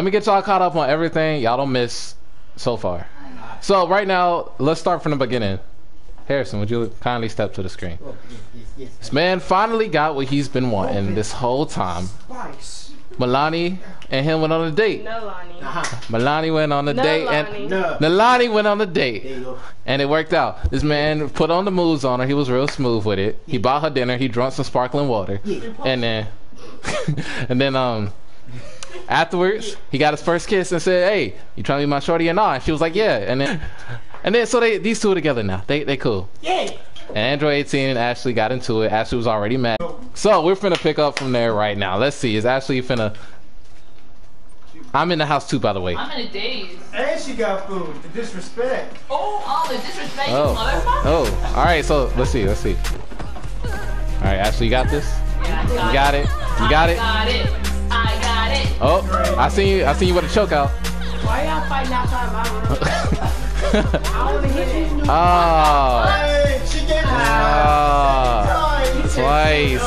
Let me get y'all caught up on everything y'all don't miss so far. So right now, let's start from the beginning. Harrison, would you kindly step to the screen? This man finally got what he's been wanting this whole time. Milani and him went on a date. Nalani. Milani went on a date and. Nalani went on a date. And it worked out. This man put on the moves on her. He was real smooth with it. He bought her dinner. He drank some sparkling water. And then, and then, um, afterwards, he got his first kiss and said, "Hey, you trying to be my shorty or not?" And she was like, "Yeah." And then, and then, so they these two are together now. They they cool. Yeah. And Android 18 and Ashley got into it. Ashley was already mad. So we're finna pick up from there right now. Let's see. Is Ashley finna? I'm in the house too, by the way. I'm in a daze. And she got food. The disrespect. Oh, all the disrespect, Oh, motherfucker. oh. All right. So let's see. Let's see. All right, Ashley, you got this. Yeah, I You got it. You got I it. got it. I got it. Oh, I seen you. I seen you with a choke out. Why y'all fighting outside my room? I want to hear that. oh. Hey, she getting Ah. Twice.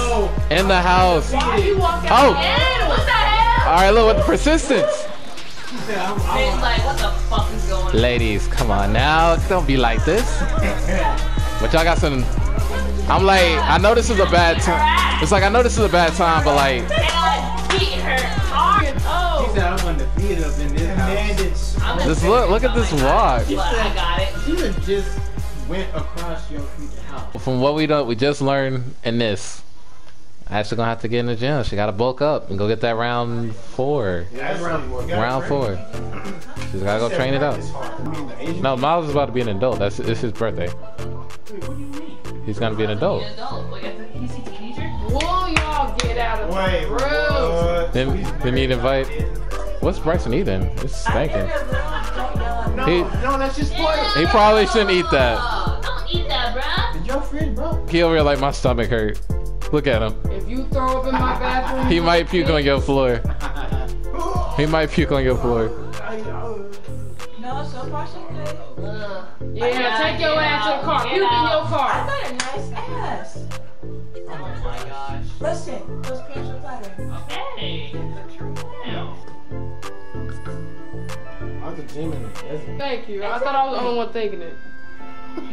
In the house. Why you walking Oh. And what the hell? All right, look with the persistence. It's like, what the fuck is going on? Ladies, come on now. Don't be like this. But y'all got some. I'm like, I know this is a bad time. It's like I know this is a bad time, but like, said I'm undefeated up in this house. I'm gonna just say look, look at this something walk. But I got it. She done just went across your future house. From what we don't, we just learned in this. Actually gonna have to get in the gym. She gotta bulk up and go get that round four. That's round four. Round four. She's gotta go train it out. No, Miles is about to be an adult. That's it's his birthday. He's gonna be an adult. Be an adult. Wait, can you see the teacher? Will y'all get out of the room? what? Then then need invite. What's Bryson eating? It's stinking. No, He- no, that's just spoiled. He probably shouldn't eat that. Don't eat that, bruh. Did your fridge broke? He over here like my stomach hurt. Look at him. If you throw up in my bathroom, He might puke on your floor. He might puke on your floor. No, so far so good. Ugh. Yeah, take your ass to the car. Get Puke in your car. I got a nice ass. Oh my gosh. Listen, those pants are flattering. I was a gym in the desert. Thank you. I thought I was the only one thinking it.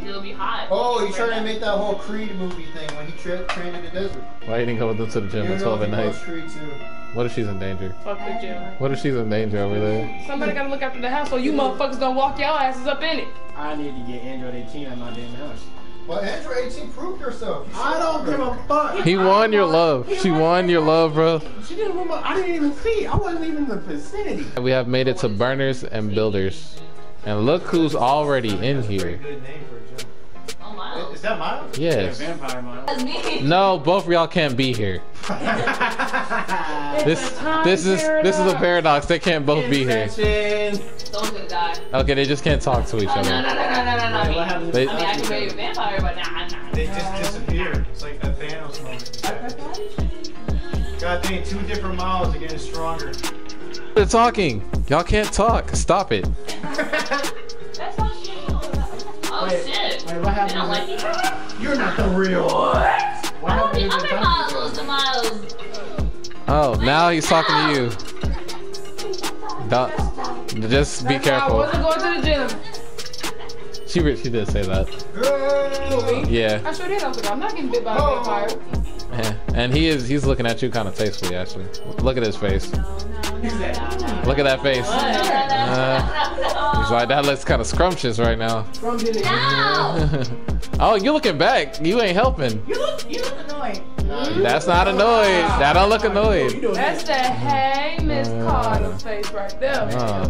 It'll be hot. Oh, he's trying to make that whole Creed movie thing when he tra- trained in the desert. Why you didn't go with them to the gym at 12 at night? loves Creed too. What if she's in danger? Fuck the gym. What if she's in danger over there? Somebody gotta look after the house so you motherfuckers don't walk your asses up in it. I need to get Android 18 at my damn house. But Android 18 proved herself. I don't give a fuck. He won your love. She won your love, bro. She didn't want my, I didn't even see. I wasn't even in the vicinity. We have made it to burners and builders. And look who's already in here. Is that Miles? Yes. Vampire mile. That's me. No, both of y'all can't be here. This this is this is a paradox. They can't both be here. Inception. Someone's die. Okay, they just can't talk to each Oh, no, no, other. no, no, no, no, no. I mean, they, I mean, I can be a vampire, but nah, nah. They just disappeared. It's like a Thanos moment. God dang, two different Miles are getting stronger. They're talking. Y'all can't talk. Stop it. That's not shit. Oh, Wait, shit. Wait, what happened don't to like the- You're not the real one. What I happened mean, to other the Miles, the Miles. Oh, now he's talking to you. Don't, just be That's why I careful. wasn't going to the gym. She she did say that. Yeah. I sure did. I was like, I'm not getting bit by a vampire. Yeah. And he is he's looking at you kind of tastefully actually. Look at his face. Look at that face. Uh, he's like that looks kind of scrumptious right now. Oh, you're looking back. You ain't helping. You look, you look annoyed. That's not annoyed. That don't look annoyed. That's the hey Miss Carter face right there. Uh,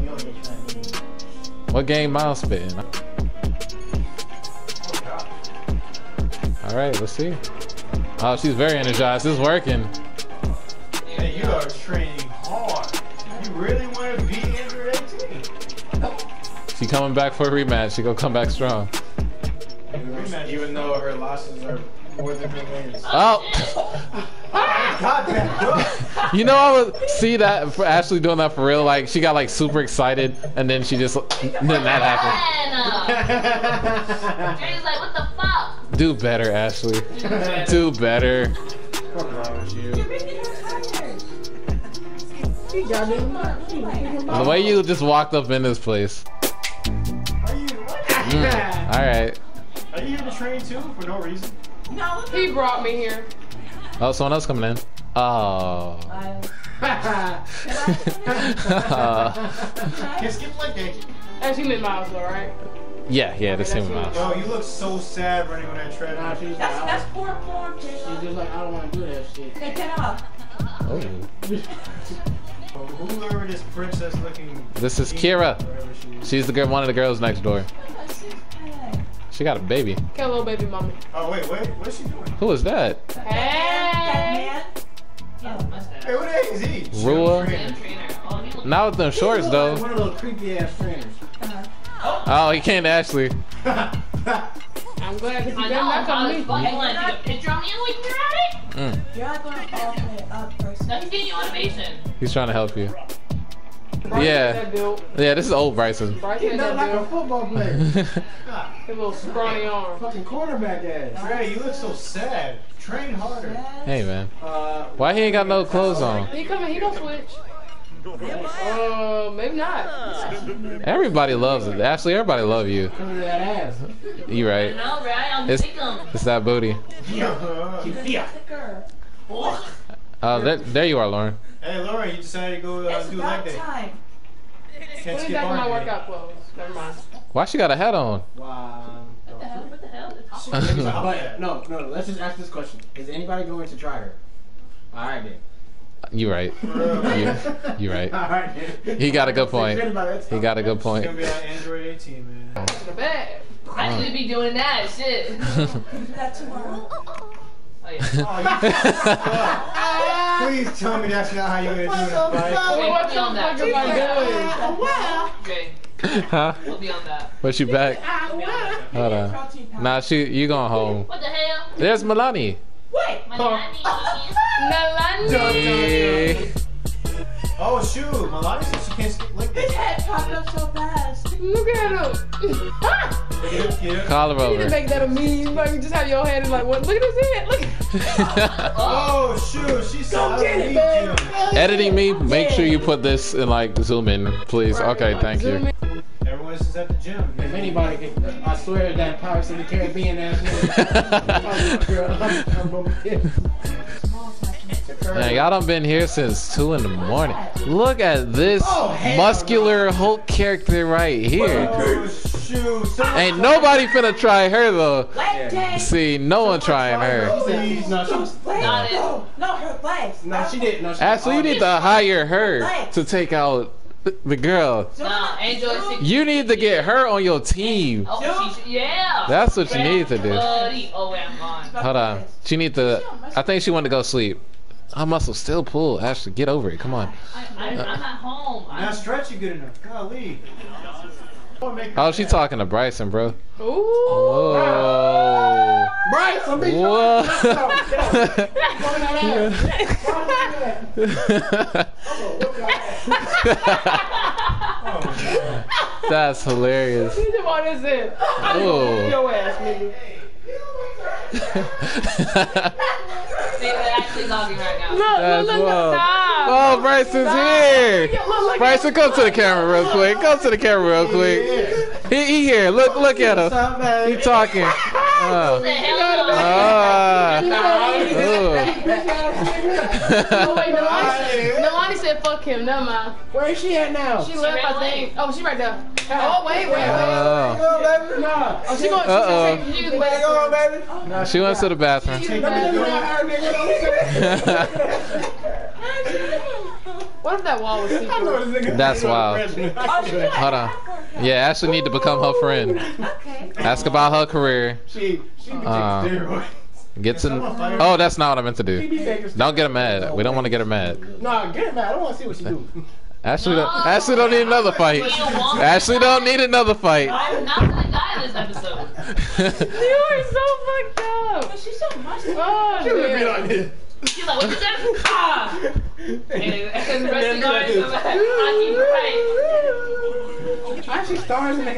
what game Miles spitting? All right, let's see. Oh, she's very energized. This is working. Hey, you are training hard. You really want to beat Android 18? She coming back for a rematch. She gonna come back strong. Rematch, even though her losses are more than her wins. Oh, ah, you know I would see that for Ashley doing that for real. Like she got like super excited, and then she just then that happened. Jerry's like, what the fuck? Do better, Ashley. Do better. What's wrong with you? You're making her tired. She got it. The way you just walked up in this place. Are you? Mm, all right. Are you here to train too for no reason? No, He brought me here. Oh, someone else coming in. Oh. Can skip like that. That's you, Miles, though, right? Yeah, yeah, the same amount. Yo, you look so sad running on that Nah, treadmill. she's That's like, that's I poor form, don't- she's just like, I don't want to do that shit. Okay, get off. Oh. Whoever this princess looking. This is Kira. She is. She's the girl, one of the girls next door. That's six pack. She got a baby. Got a little baby mommy. Oh wait, wait, what's she doing? Who is that? That Hey! man. Hey, what the heck is he? Rua? Gym trainer. Oh, he look- Not with them shorts though. One of those creepy ass trainers. Oh, he can't actually. I'm glad because I you know, better not I come me. you want to take a picture of me when you're at it? Mm, You're not going to open it up first. No, he's getting you motivation. he's trying to help you. Bryson Yeah. That. Yeah, this is old Bryson. Bryson He had look like a football player. His little scrawny arm. Fucking quarterback ass. Trey, you look so sad. Train harder. hey man, Uh, why he ain't got no clothes on? He coming, he gonna switch. Uh, maybe not. Everybody loves it. Ashley, everybody love you. that ass. You right. know, right? I'm It's- sick. It's that booty. Yeah. Thicker. Uh, there, there you are, Lauren. Hey, Lauren, you decided to go uh, It's do about leg day. time. Can't Put it skip back in on my workout clothes. Never mind. Why she got a hat on? Wow. What the hell? What the hell? It's hot. But no, no, no. Let's just ask this question: Is anybody going to try her? All right then. You right. You, you right. All right. He got a good point. He got a good It's point. gonna be like Android 18, man. To the bed. I should be doing that shit. Do that tomorrow. Oh, yeah. Oh, Please tell me that's not how you're gonna do this, buddy. Well, what the on that. fuck am I doing? Okay, huh? we'll be on that. But she back? Ah, we'll be on that. Hold on. Nah, she you going home. What the hell? There's Milani. Wait. My nanny. Nalani. Oh shoot, Melania said she can't skip leg His head popped up so fast. Look at him. Ah! Get, get. Call her You need to make that a meme. Like, you just have your head and like, what? Look at his head. Look. Oh shoot, she said I it, man. Editing me, make sure you put this in like zoom in, please. Okay, thank you. in. Everyone's just at the gym. If anybody can, I swear that Pirates of the Caribbean ass Man, y'all done been here since two in the morning. Look at this Oh, hell muscular Hulk character right here. Shoot. Ain't nobody finna try her though. Leg day. See, no one trying her. Please. No, she was. Legs. Got it. No, no, her legs. No, she didn't. No, she Ashley, you need to hire her to take out the girl. Nah, Android 16. You need to get her on your team. Oh, she yeah. That's what you need to do. Buddy. Oh, wait, I'm gone. Hold on. She need to. I think she wanted to go sleep. Her muscle still pull. Ashley, get over it. Come on. I, I, I'm at home. Not I'm, stretching good enough. Golly. Oh, she talking to Bryson, bro. Ooh. Whoa. Bryce, I'm Whoa. That's hilarious. You just want this in. Ooh. Your ass, nigga. see, they're actually talking right now. Look, That's look, look, wild. stop. Oh, Bryson's here. Look, look, Bryson, come to the camera real quick. Come to the camera real quick. He, he here. Look, look at him. He talking. Oh. What the hell? Oh, wait, Ooh. Nalani, Nalani said fuck him. Never mind. Where is she at now? She left, ran I think. Oh, she right there. Oh, wait, wait, wait. Oh. Nah. Oh, she going, Uh-oh. she, she, she, was She went to the bathroom. She was Let me know back. her, nigga. Don't say- What if that wall was secret? That's wild. Hold on. Yeah, Ashley need to become her friend. Okay. Ask about her career. She, she be taking Uh, steroids. Get to. Oh, that's not what I meant to do. Don't get her mad. We don't want to get her mad. Nah, get it, man. I don't want to see what she do. Ashley, don't, Ashley don't need another fight. Ashley don't need another fight. I'm not gonna die this episode. You are so fucked up. But she's so much. Oh, She would be shit. like this. She's like, what you say? Ah! And, and the rest of the guys do are like, I keep right. Why she stars in the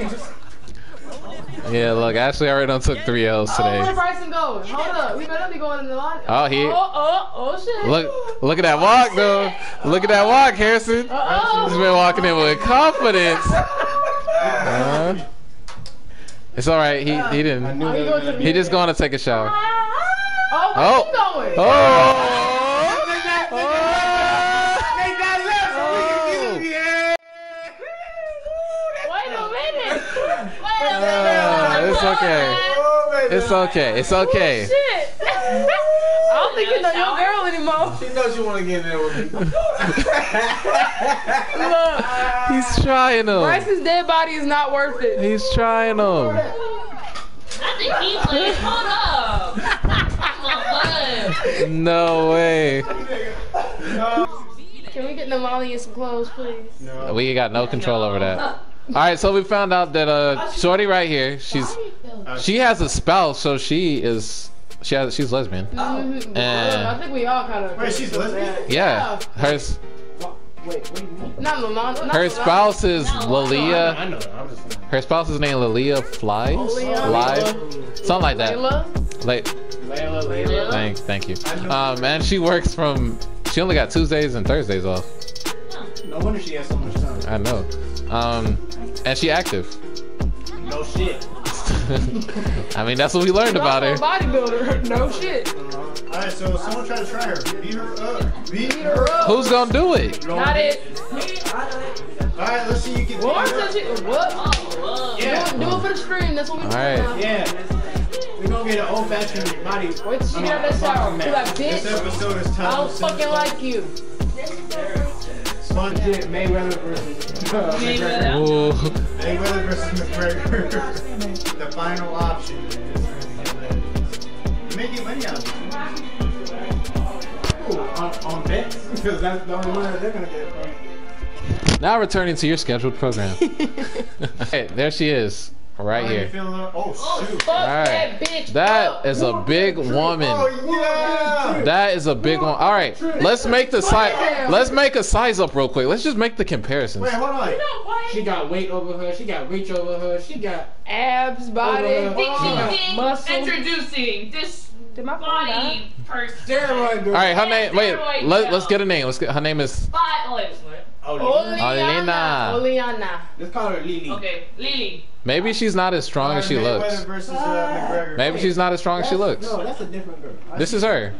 Yeah, look, Ashley already done took three L's Oh, where today. Bryson going? Hold up. We better be going in the line. Oh, he- Oh, oh, oh, shit. Look, look at that walk though. Look at that walk, Harrison. Uh-oh. He's been walking in with confidence. Uh, it's all right. He he didn't. knew Oh, that you was going gonna to be. He just going to take a shower. Oh, where Oh. he going? Oh. Wait a minute. Wait a Uh, minute. It's okay. Oh, man. It's okay. It's oh, okay. Shit. I don't think you know your girl anymore. She knows you want to get in there with me. Look, He's trying them. Bryson's dead body is not worth it. He's trying them. I think he played. Hold up. Come on, No way. Can we get Namali in some clothes, please? No. We got no control over that. All right, so we found out that uh, Shorty right here, she's she has a spouse, so she is she has she's lesbian. Mhm. And- I think we all kind of. Wait, she's lesbian? Yeah, her s- Wait, what do you mean? Not Namali. her Namali. spouse is Lalia. I know. I'm just. Her spouse is named Lalia Flies. Lalia. Live, something like that. Layla? Like, Layla, Layla. Layla. thank thank you. Um, and she works from. She only got Tuesdays and Thursdays off. No wonder she has so much time. I know. Um, and she active. No shit. I mean, that's what we learned about her. Bodybuilder. No shit. Alright, so someone try to try her. Beat her up. Beat Beat her her up. up. Who's gonna do it? Not it. Alright, let's see you can beat What? her up. Touch it. What? Whoa. Yeah. Do it, do it for the stream. That's what we All do. right. Yeah. We gonna get an old fashioned body. Wait till she get out that shower. Be like, This episode is tough. I titled don't fucking like you. Sponge Legit Mayweather versus uh, McGregor. Ooh. Mayweather versus McGregor. the final option. You may get money out of it. Ooh, on, on bets because that's the only one they're gonna get. From. Now returning to your scheduled program. hey, there she is, right Oh, here. feeling? Oh, oh, shoot. Fuck All right. that bitch. That up. is a big woman. Oh, yeah. That is a big one. All right, let's make the size. Let's make a size up real quick. Let's just make the comparisons. Wait, hold on. She got weight over her. She got reach over her. She got. abs, body, Oh, Ding, oh, ding, ding. muscle. Introducing this Did my body person. Steroid. All right, her name. Wait, Steroid let, let's get a name. Let's get her name is. Body. Oh, wait, wait. Oh, Oleana. Oleana. Let's call her Lily. Okay, Lily. Maybe she's not as strong as she Mayweather looks. versus uh, McGregor. Maybe she's not as strong as she looks. No, that's a different girl. I This is her.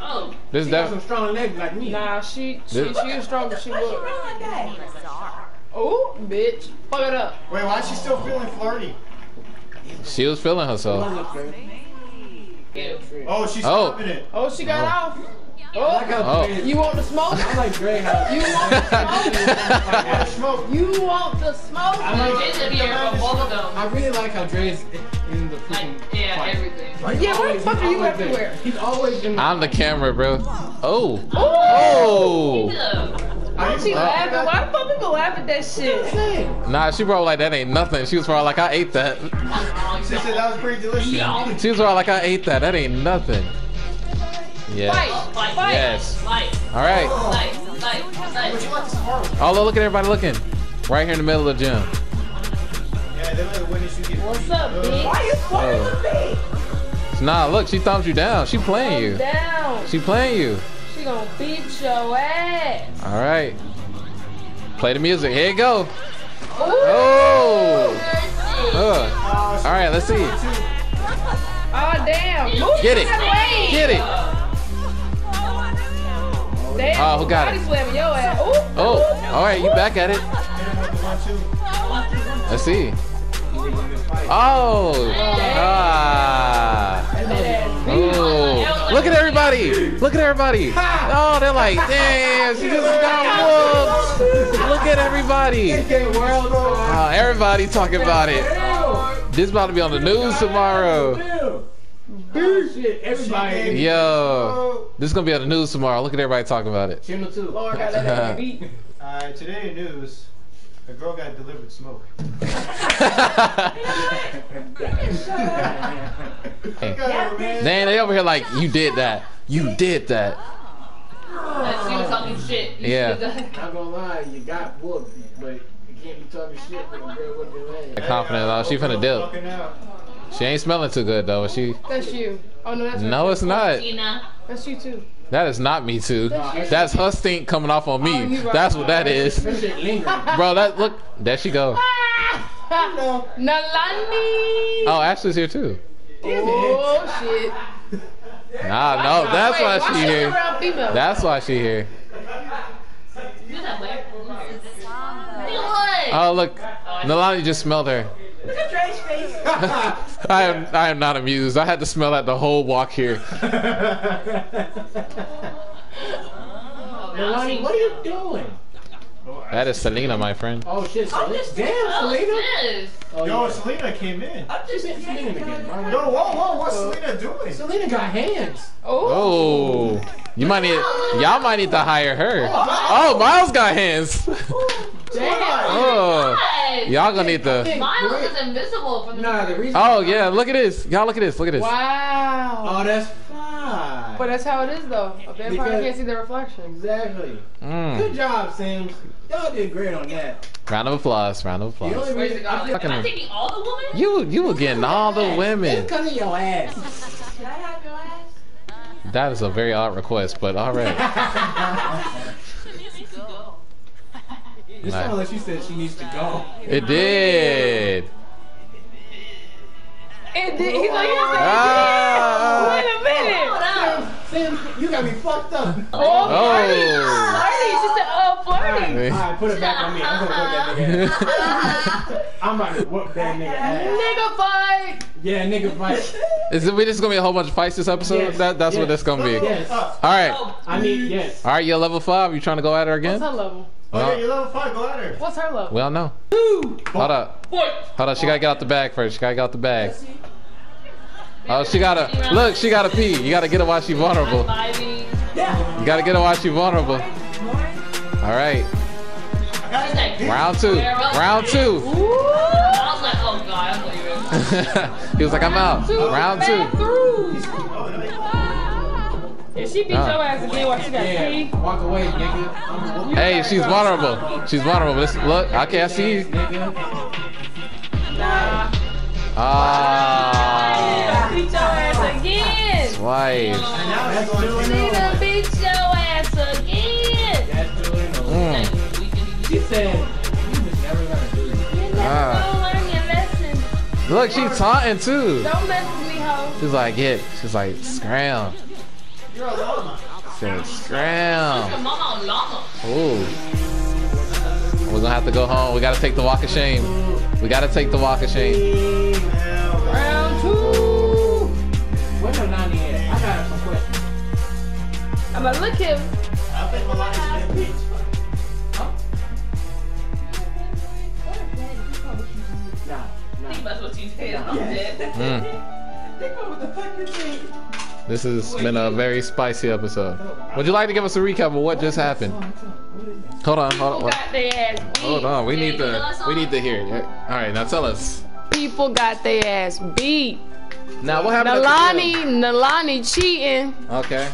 Oh. This She is got some strong legs like me. Nah, she she, This- she is strong, but she look. Oh, bitch. Fuck it up. Wait, why is she still feeling flirty? She was feeling herself. Oh, she's Oh. stopping it. Oh, she got off. I like how Oh. You want the smoke? I like Dre how You want the smoke? Smoke. You want the smoke? I like- It's a beer from both of them. I really like how Dre's in the Like, freaking yeah, fight. everything. He's Yeah, where the fuck are you always there. everywhere? He's always in the I'm the camera, bro. Oh. Oh. Oh. Yeah. Oh. She laughing. Why the fuck people laugh at that shit? Nah, she probably like that ain't nothing. She was probably like I ate that. She said that was pretty delicious. She was probably like I ate that. That ain't nothing. Yeah. Fight. Fight. Fight. Yes. Fight. All right. Fight. Fight. Fight. Oh, look at everybody looking. Right here in the middle of the gym. Yeah, they let the witness you get What's up, bitch? Why you Oh. Nah, look, she thumbs you down. She playing you. down? She playing you. She gonna beat your ass. All right. Play the music. Here you go. Ooh. Oh. Uh. All right, let's see. Oh damn. Move Get it. Get it. Damn. Oh, who got body it? slamming your ass. Ooh. Oh, all right, you back at it. hit him with the one, two. Let's see. Oh. Ah. That ass beat. Oh. Look at everybody. Look at everybody. Oh, they're like, damn, she just got whooped. Look at everybody. Oh, everybody talking about it. This about to be on the news tomorrow. Shit, everybody. Yo, this is gonna be on the news tomorrow. Look at everybody talking about it. Channel two. Lord got that ass beat. Alright, today in news, a girl got delivered smoke. Then they over here like, you did that. You did that. She was talking talking shit. You Yeah. should've Not gonna lie, you got whooped, but you can't be talking shit when a girl whooped your ass. Confident though. She finna dip. Fucking out. She ain't smelling too good though. She. That's you. Oh no, that's No, it's not. Tina. That's you too. That is not me too. That's her stink coming off on Oh, me. you right. That's what that is. That shit lingering. Bro, that look. There she go. Nalani. Oh, Ashley's here too. Oh shit. Nah, no, that's Wait, why why she she here. That's why she here. You that way. What? Oh look, Nalani just smelled her. Look at Dre's face. I am I am not amused. I had to smell that the whole walk here. Oh, Melanie, what are you doing? That is Selena, my friend. Oh shit, I'm Selena. just- Damn, Oh, Selena. Oh, Yo, yeah. Selena came in. I'm just She's Selena again. bro. Yo, whoa, whoa, what's Selena doing? Selena got hands. Oh, you might need y'all might need to hire her. Oh, oh Miles got hands. Damn. Oh, oh. What? y'all gonna need to. Miles is invisible from the Nah, the reason. Oh yeah, look at this. Y'all look at this. Look at this. Wow. Oh, that's fine. But that's how it is though. A vampire Because- can't see the reflection. Exactly. Mm. Good job, Sims. Y'all did great on that. Round of applause. Round of applause. The only applause. reason I feel Fucking Am I taking all the women? You you were getting all the women. It's because of your ass. Can I have your ass? That is a very odd request, but all right. It sounded like she said she needs to go. It did. It did. He's like, Ah. wait a minute. Hold up. Sims, you got me fucked up. Oh, flirty. Oh. Flirty. She said, oh, flirty. Alright, put it back on me. I'm gonna whoop that nigga ass. I'm about to whoop that nigga ass. Nigga fight. Yeah, nigga fight. Is it we just gonna be a whole bunch of fights this episode? Yes, That that's what yes. this gonna be. Yes. All right, I need, yes. all right. You're level five. You trying to go at her What's again? her level? Okay, you level five, go at her. What's her level? We don't know. Hold up. Hold up. She gotta get out the bag first. She gotta get out the bag. Oh, she gotta look. She gotta pee. You gotta get her while she's vulnerable. Vibing. You gotta get her while she's vulnerable. All right. Round two. Round two. I was like, oh god, I thought you were. he was like, I'm out. Round two. If she beat your ass again while she got Yeah, pee, walk away, nigga. Hey, she's vulnerable. She's vulnerable. Listen, look, I can't see you. nah. Ah, Beat your ass again. twice. That's doing She it. done beat your ass again. That's doing it. Mm. She said, you just never gonna do this. You never Ah. gonna learn your lesson. Look, she's taunting too. Don't mess with me, ho. She's like, get. She's like, scram. You're a llama. Said, scram. Mama llama. Ooh. We're gonna have to go home. We gotta take the walk of shame. We gotta take the walk of shame. Round two. Where's the 90 at? I got some questions. I'm gonna look him. I think Melania's been beat. Nah, nah. Think about what you said. I'm dead. Mm. Think about what the fuck you think. This has been a very spicy episode. Would you like to give us a recap of what just happened? Hold on, hold on. got their. Hold on. We need to. We need to hear it. All right, now tell us. People got their ass beat. Now what happened? at the Nalani. Nalani cheating. Okay.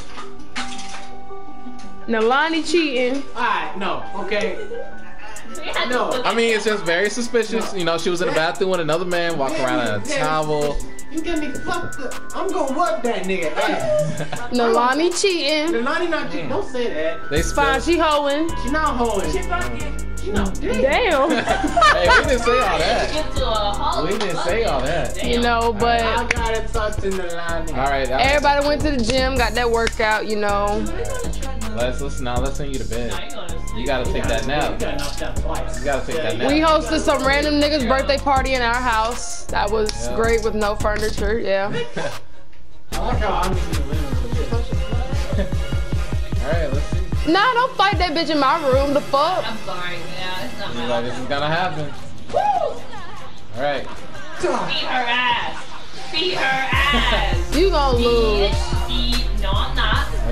Nalani cheating. Alright, no, okay. We had No, I mean, it's just very suspicious. You know, she was in the bathroom with another man, walking around in a towel. You get me fucked up. I'm gonna whoop that nigga ass. Nalani cheating. The 99 chick, don't say that. They Fine, spilled. she hoeing. She not holding. She She not Damn. hey, we didn't say all that. Get to a halt. We didn't say all that. Damn. You know, I but gotta talk to Nalani. All right. everybody went to the gym, got that workout, you know. Let's listen now. Let's send you to Now bed. you gonna sleep. You gotta take that nap. gotta knock that twice. You gotta take that nap. We hosted some random nigga's birthday party in our house. That was Yeah. great with no furniture, yeah. I like how I'm just in the living room. all right. Let's see. Nah, don't fight that bitch in my room. The fuck? I'm sorry. Yeah, it's not He's my like, this is gonna happen. Woo! All right. Beat her ass. Beat her ass. You gonna Beat lose.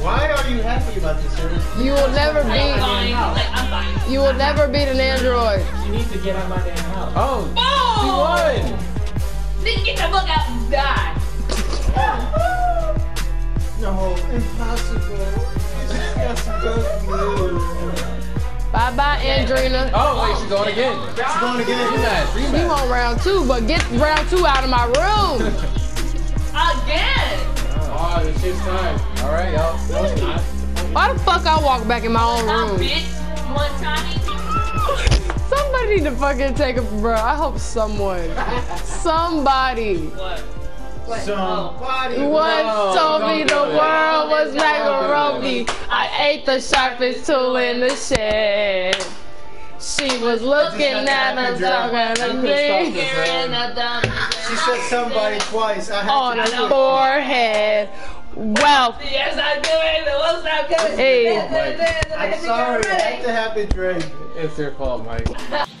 Why are you happy about this, sir? You will never I'm fine. beat. I'm fine. You will never beat an android. You need to get out of my damn house. Oh, Boom! she won. Then get the fuck out and die. No, impossible. Bye bye, Andrina. Oh wait, she's going again. She's going again. Rematch, You rematch. want round two, but get round two out of my room. Again. Oh, this shit's time. All right, y'all. No, it's not. Why the fuck I walk back in my own room? bitch. One time. Somebody need to fucking take a bro. I hope someone, somebody, What? Somebody. once told me the world was macaroni. I ate the sharpest tool in the shed. She was looking at us talking to me Here in the dump. She said somebody twice. I had on to the forehead. Wealth. Yes, I do it. What's up, good? Hey. I'm sorry. I had to happen, Drake. It's your fault, Mike.